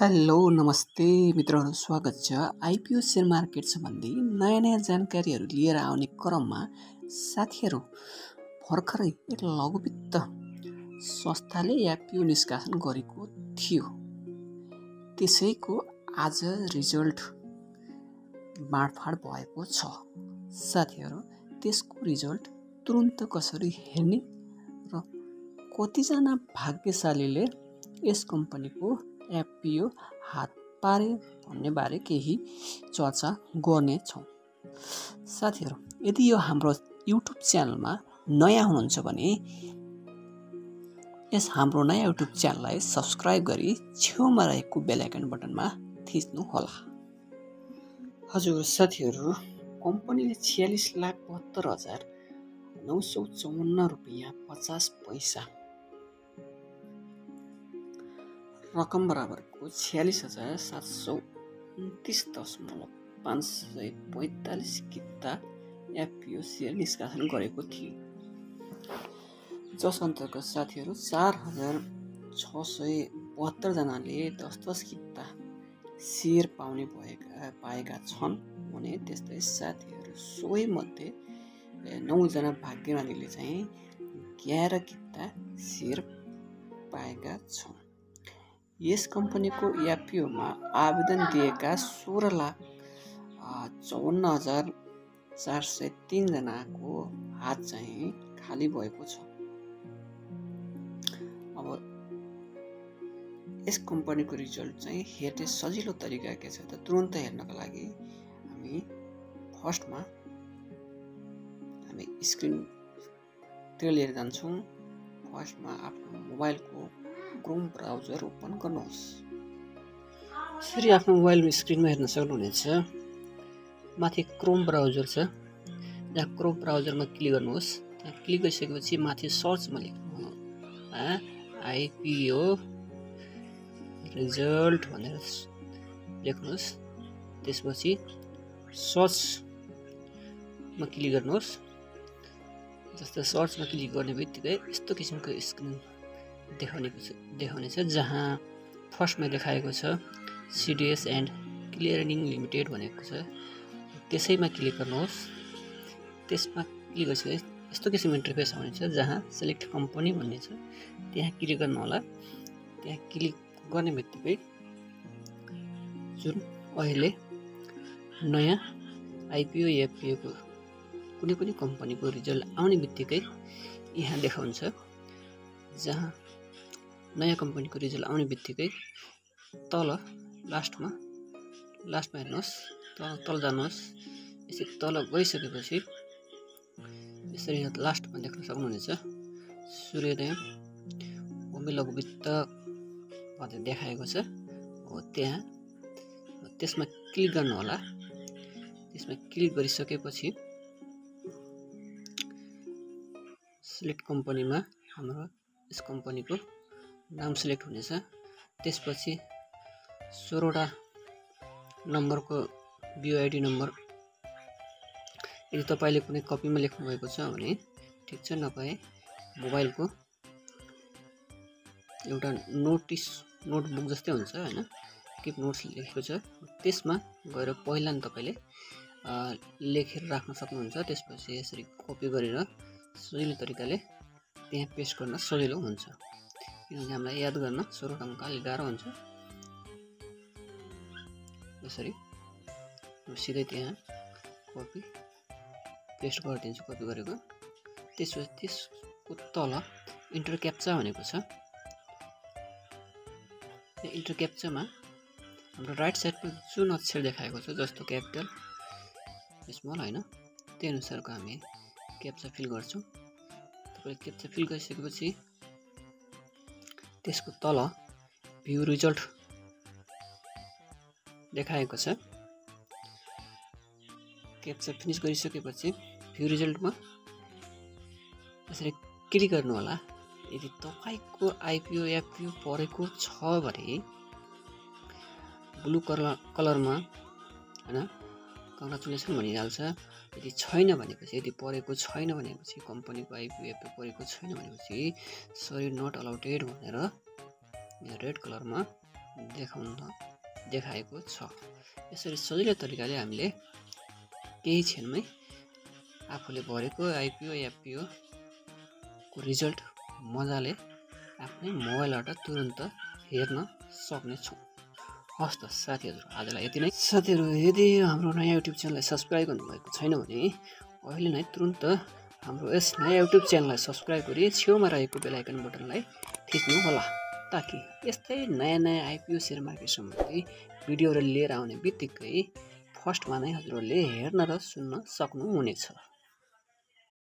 Hello नमस्ते मित्रहरू स्वागत छ आइपिओ सेयर मार्केट सम्बन्धी नयाँ नयाँ जानकारीहरू लिएर आउने क्रममा साथीहरू भर्खरै एक लघुवित्त संस्थाले आइपिओ निष्कासन गरेको थियो। त्यसैको आज रिजल्ट बाँडफाँड भएको छ। साथीहरू त्यसको रिजल्ट तुरुन्त कसरी हेर्ने र कतिजना भाग्यशालीले यस कम्पनीको एफपिओ हात पारे भन्ने बारे केही चर्चा गर्नेछौँ साथीहरू यदि यो हाम्रो युट्युब च्यानलमा नयाँ हुनुहुन्छ भने यस हाम्रो नयाँ युट्युब च्यानललाई सब्सक्राइब गरी छेउमा रहेको बेलायकन बटनमा थिच्नुहोला। हजुर साथीहरू कम्पनीले छ्यालिस लाख बहत्तर हजार नौ सौ चौवन्न रुपियाँ पचास पैसा रकम बराबरको छ्यालिस हजार सात सौ उन्तिस दशमलव पाँच सय पैँतालिस किता एफपिओ सेयर निष्कासन गरेको थियो। जस अन्तर्गत साथीहरू चार हजार छ सय बहत्तरजनाले दस दस किता सेयर पाउने भएका पाएका छन् भने त्यस्तै साथीहरू सोही मध्ये नौजना भाग्यमानीले चाहिँ एघार किता सेयर पाएका छन्। यस कम्पनीको इएफपिओमा आवेदन दिएका सोह्र लाख चौवन्न हजार चार सय तिनजनाको हात चाहिँ खाली भएको छ। अब यस कम्पनीको रिजल्ट चाहिँ हेर्ने सजिलो तरिका के छ त तुरन्त हेर्नको लागि हामी फर्स्टमा हामी स्क्रिनतिर लिएर जान्छौँ। फर्स्टमा आफ्नो मोबाइलको क्रोम ब्राउजर ओपन गर्नुहोस्। यसरी आफ्नो मोबाइल स्क्रिनमा हेर्न सक्नुहुनेछ। माथि क्रोम ब्राउजर छ। त्यहाँ क्रोम ब्राउजरमा क्लिक गर्नुहोस्। त्यहाँ क्लिक गरिसकेपछि माथि सर्चमा लेख्नु आइपिओ रिजल्ट भनेर लेख्नुहोस्। त्यसपछि सर्चमा क्लिक गर्नुहोस्। जस्तो सर्चमा क्लिक गर्ने बित्तिकै यस्तो किसिमको स्क्रिन देखाउने देखाउनेछ जहाँ फर्स्टमा देखाएको छ सिडिएस एन्ड क्लियरिङ लिमिटेड भनेको छ। त्यसैमा क्लिक गर्नुहोस्। त्यसमा क्लिक गरिसके यस्तो किसिमको इन्टरफेस आउनेछ जहाँ सेलेक्ट कम्पनी भन्ने छ। त्यहाँ क्लिक गर्नु होला। त्यहाँ क्लिक गर्ने बित्तिकै जुन अहिले नयाँ आइपिओ एफपिओको कुनै पनि कम्पनीको रिजल्ट आउने बित्तिकै यहाँ देखाउँछ जहाँ नयाँ कम्पनीको रिजल्ट आउने बित्तिकै तल लास्टमा लास्टमा हेर्नुहोस् तल तल जानुहोस् यसरी तल गइसकेपछि यसरी लास्टमा देख्न सक्नुहुनेछ। सूर्योदय भूमि लघुवित्त भनेर देखाएको छ। हो त्यहाँ। त्यसमा क्लिक गर्नु होला त्यसमा क्लिक गरिसकेपछि सिलेक्ट कम्पनीमा हाम्रो यस कम्पनीको नाम सिलेक्ट हुनेछ। त्यसपछि सोह्रवटा नम्बरको बिओआइडी नम्बर यदि तपाईँले कुनै कपीमा लेख्नुभएको छ भने ठिक छ नभए मोबाइलको एउटा नोटिस नोटबुक जस्तै हुन्छ होइन? किप नोट्स लेखेको छ। त्यसमा गएर पहिला नि तपाईँले लेखेर राख्न सक्नुहुन्छ। त्यसपछि यसरी कपी गरेर सजिलो तरिकाले त्यहाँ पेस्ट गर्न सजिलो हुन्छ। किनभने हामीलाई याद गर्न सोह्र अङ्क अलिक गाह्रो हुन्छ। यसरी सिधै त्यहाँ कपी पेस्ट गरिदिन्छु कपी गरेको। त्यसपछि त्यसको तल इन्टर क्याप्चा भनेको छ। इन्टर क्याप्चामा हाम्रो राइट साइडमा जुन अक्षर देखाएको छ जस्तो क्यापिटल स्मल होइन त्यही अनुसारको हामी क्याप्चा फिल गर्छौँ। तपाईँले क्याप्चा फिल गरिसकेपछि त्यसको तल भ्यू रिजल्ट देखाएको छ। क्याप्चर फिनिस गरिसकेपछि भ्यू रिजल्टमा यसरी क्लिक गर्नु होला यदि तपाईँको आइपिओ एफपिओ परेको छ भने ब्लु कलर कलरमा होइन कङ्ग्रेचुलेसन भनिहाल्छ। यदि छैन भनेपछि यदि परेको छैन भनेपछि कम्पनीको आइपिएफए परेको छैन भनेपछि सरी नट अलाउटेड भनेर रेड कलरमा देखाउन देखाएको छ। यसरी सजिलो तरिकाले हामीले केही क्षणमै आफूले भरेको आइपिओ एफपिओको रिजल्ट मजाले आफ्नै मोबाइलबाट तुरन्त हेर्न सक्नेछौँ। हस् त साथीहरू आजलाई यति नै। साथीहरू यदि हाम्रो नयाँ युट्युब च्यानललाई सब्सक्राइब गर्नुभएको छैन भने अहिले नै तुरन्त हाम्रो यस नयाँ युट्युब च्यानललाई सब्सक्राइब गरी छेउमा रहेको बेलायकन बटनलाई थिच्नु होला ताकि यस्तै नयाँ नयाँ आइपिओ सेयर मार्केट सम्बन्धी भिडियोहरू लिएर आउने बित्तिकै फर्स्टमा नै हजुरहरूले हेर्न र सुन्न सक्नुहुनेछ।